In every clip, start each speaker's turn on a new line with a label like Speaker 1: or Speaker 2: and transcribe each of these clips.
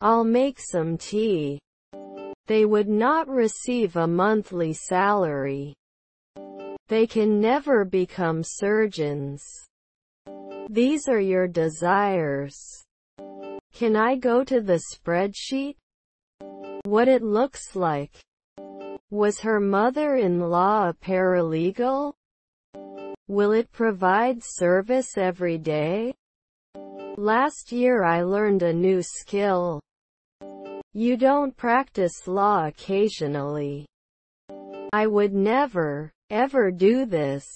Speaker 1: I'll make some tea. They would not receive a monthly salary. They can never become surgeons. These are your desires. Can I go to the spreadsheet? What it looks like. Was her mother-in-law a paralegal? Will it provide service every day? Last year I learned a new skill. You don't practice law occasionally. I would never, ever do this.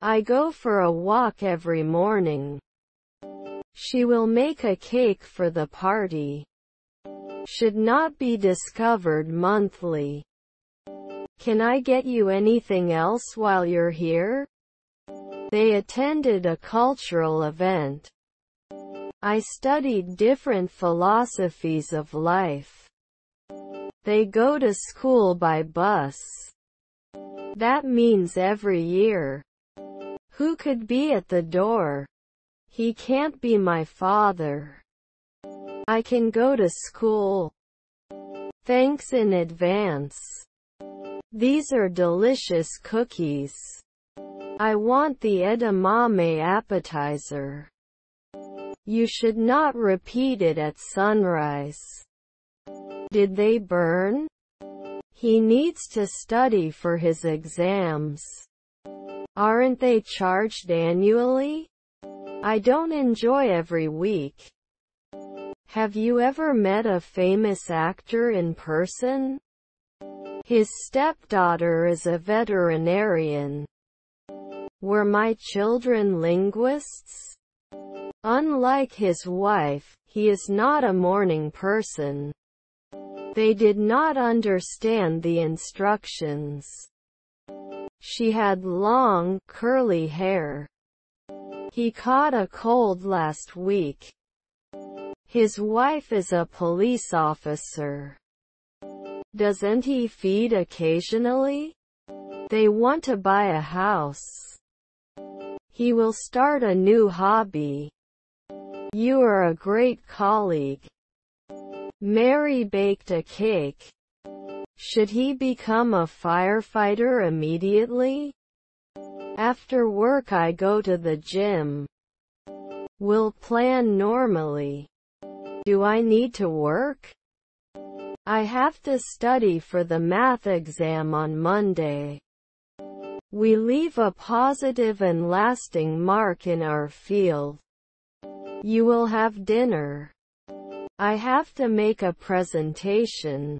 Speaker 1: I go for a walk every morning. She will make a cake for the party. Should not be discovered monthly. Can I get you anything else while you're here? They attended a cultural event. I studied different philosophies of life. They go to school by bus. That means every year. Who could be at the door? He can't be my father. I can go to school. Thanks in advance. These are delicious cookies. I want the edamame appetizer. You should not repeat it at sunrise. Did they burn? He needs to study for his exams. Aren't they charged annually? I don't enjoy every week. Have you ever met a famous actor in person? His stepdaughter is a veterinarian. Were my children linguists? Unlike his wife, he is not a morning person. They did not understand the instructions. She had long, curly hair. He caught a cold last week. His wife is a police officer. Doesn't he feed occasionally? They want to buy a house. He will start a new hobby. You are a great colleague. Mary baked a cake. Should he become a firefighter immediately? After work I go to the gym. Will plan normally. Do I need to work? I have to study for the math exam on Monday. We leave a positive and lasting mark in our field. You will have dinner. I have to make a presentation.